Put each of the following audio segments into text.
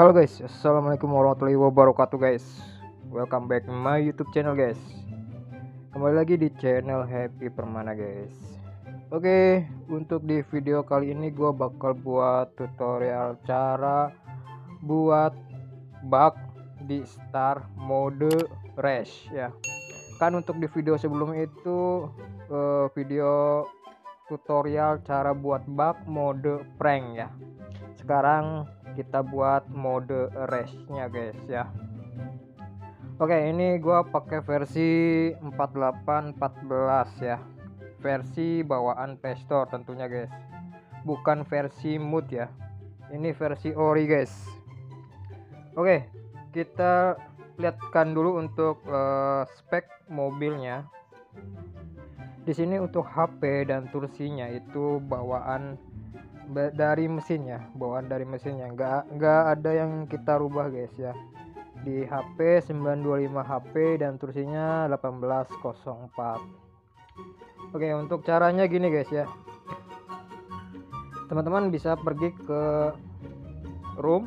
Halo guys, assalamualaikum warahmatullahi wabarakatuh guys. Welcome back to my YouTube channel guys. Kembali lagi di channel Happy Permana guys. Oke, untuk di video kali ini gue bakal buat tutorial cara buat bug di Star Mode Race ya. Kan untuk di video sebelum itu uh, video tutorial cara buat bug mode prank ya. Sekarang kita buat mode race nya guys ya. Oke ini gua pakai versi 4814 ya. Versi bawaan playstore tentunya guys. Bukan versi mood ya. Ini versi ori guys. Oke kita lihatkan dulu untuk uh, spek mobilnya. Di sini untuk HP dan tursinya itu bawaan dari mesinnya bawaan dari mesinnya. Nggak nggak ada yang kita rubah guys ya. Di HP 925 HP dan tursinya 1804 Oke untuk caranya gini guys ya. Teman-teman bisa pergi ke room.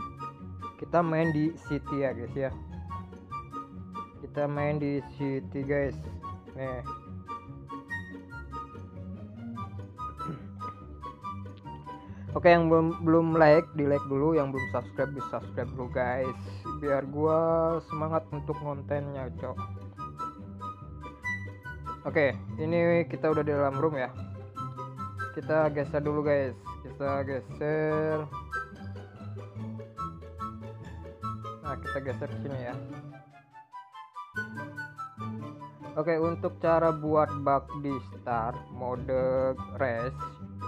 Kita main di city ya guys ya. Kita main di city guys. Nih Oke yang belum belum like di like dulu yang belum subscribe di subscribe dulu guys. Biar gua semangat untuk kontennya cok. Oke ini kita udah di dalam room ya. Kita geser dulu guys. Kita geser. Nah kita geser ke sini ya. Oke untuk cara buat bug di start mode race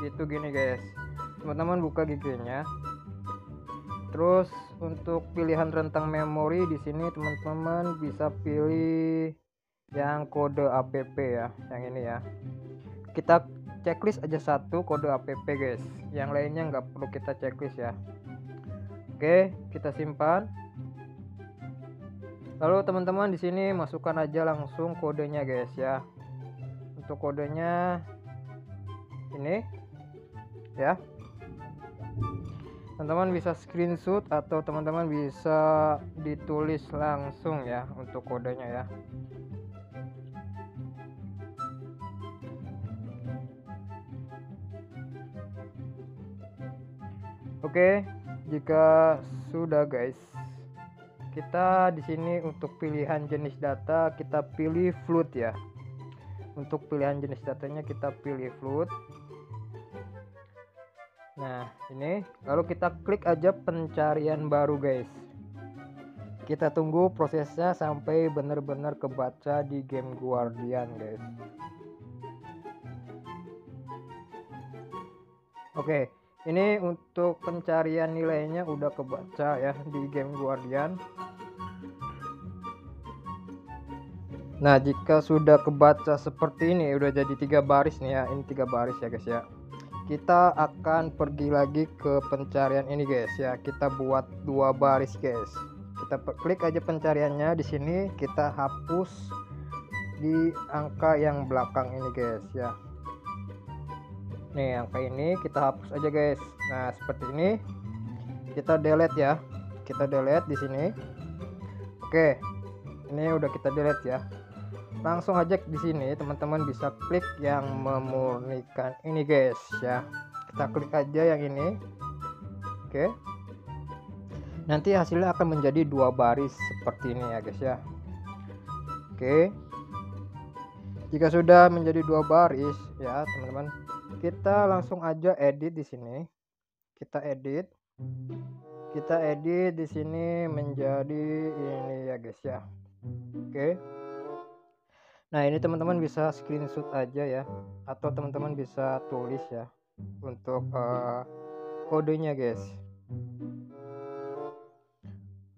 itu gini guys teman-teman buka giginya terus untuk pilihan rentang memori di sini teman-teman bisa pilih yang kode app ya yang ini ya. Kita checklist aja satu kode app guys. Yang lainnya nggak perlu kita checklist ya. Oke kita simpan. Lalu teman-teman di sini masukkan aja langsung kodenya guys ya. Untuk kodenya ini ya teman-teman bisa screenshot atau teman-teman bisa ditulis langsung ya untuk kodenya ya Oke, jika sudah guys, kita di sini untuk pilihan jenis data kita pilih float ya. Untuk pilihan jenis datanya kita pilih float Nah, ini lalu kita klik aja pencarian baru, guys. Kita tunggu prosesnya sampai benar-benar kebaca di game Guardian, guys. Oke, ini untuk pencarian nilainya udah kebaca ya di game Guardian. Nah, jika sudah kebaca seperti ini, udah jadi tiga baris nih ya. Ini tiga baris ya, guys ya kita akan pergi lagi ke pencarian ini guys ya. Kita buat dua baris guys. Kita klik aja pencariannya di sini. Kita hapus di angka yang belakang ini guys ya. Nih angka ini kita hapus aja guys. Nah seperti ini. Kita delete ya. Kita delete di sini. Oke. Ini udah kita delete ya langsung aja di sini teman-teman bisa klik yang memurnikan ini guys ya. Kita klik aja yang ini. Oke. Nanti hasilnya akan menjadi dua baris seperti ini ya guys ya. Oke. Jika sudah menjadi dua baris ya teman-teman kita langsung aja edit di sini. Kita edit. Kita edit di sini menjadi ini ya guys ya. Oke Nah ini teman-teman bisa screenshot aja ya atau teman-teman bisa tulis ya untuk uh, kodenya guys.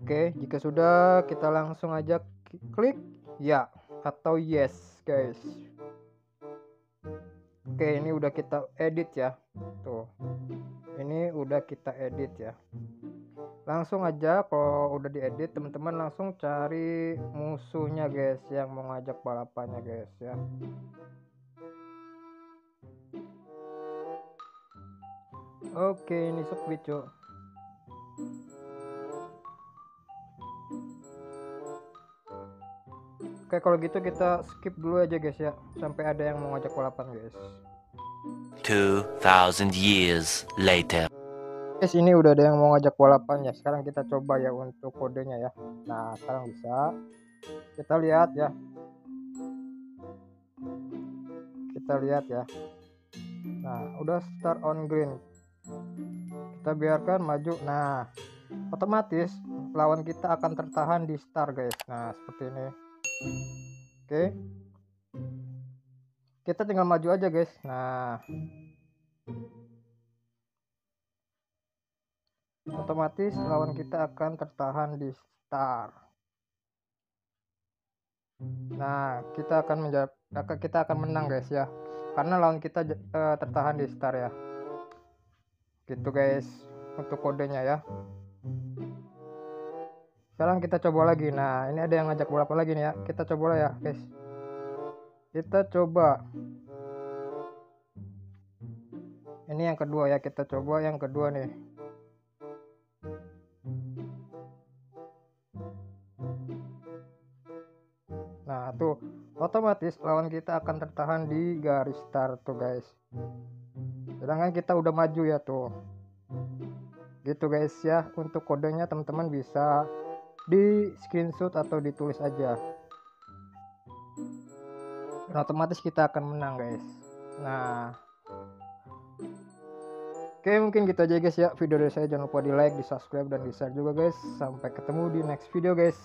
Oke jika sudah kita langsung aja klik ya atau yes guys. Oke ini udah kita edit ya tuh ini udah kita edit ya langsung aja kalau hmm. udah diedit teman-teman langsung cari musuhnya guys yang mau ngajak balapannya guys ya Oke, ini sepi, Cuk. Oke, kalau gitu kita skip dulu aja, guys ya, sampai ada yang mau ngajak balapan, guys. 2000 years later. Guys ini udah ada yang mau ngajak balapan ya. Sekarang kita coba ya untuk kodenya ya. Nah sekarang bisa. Kita lihat ya. Kita lihat ya. Nah udah start on green. Kita biarkan maju. Nah otomatis lawan kita akan tertahan di start guys. Nah seperti ini. Oke. Kita tinggal maju aja guys. Nah otomatis lawan kita akan tertahan di start. Nah, kita akan menjawab kita akan menang guys ya. Karena lawan kita uh, tertahan di start ya. Gitu guys untuk kodenya ya. Sekarang kita coba lagi. Nah, ini ada yang ngajak bola apa lagi nih ya. Kita coba lah ya, guys. Kita coba. Ini yang kedua ya, kita coba yang kedua nih. Nah, tuh otomatis lawan kita akan tertahan di garis start tuh, guys. Sedangkan kita udah maju ya tuh. Gitu guys ya, untuk kodenya teman-teman bisa di screenshot atau ditulis aja. Dan otomatis kita akan menang guys. Nah, Oke mungkin gitu aja guys ya video dari saya jangan lupa di like, di subscribe dan di share juga guys. Sampai ketemu di next video guys.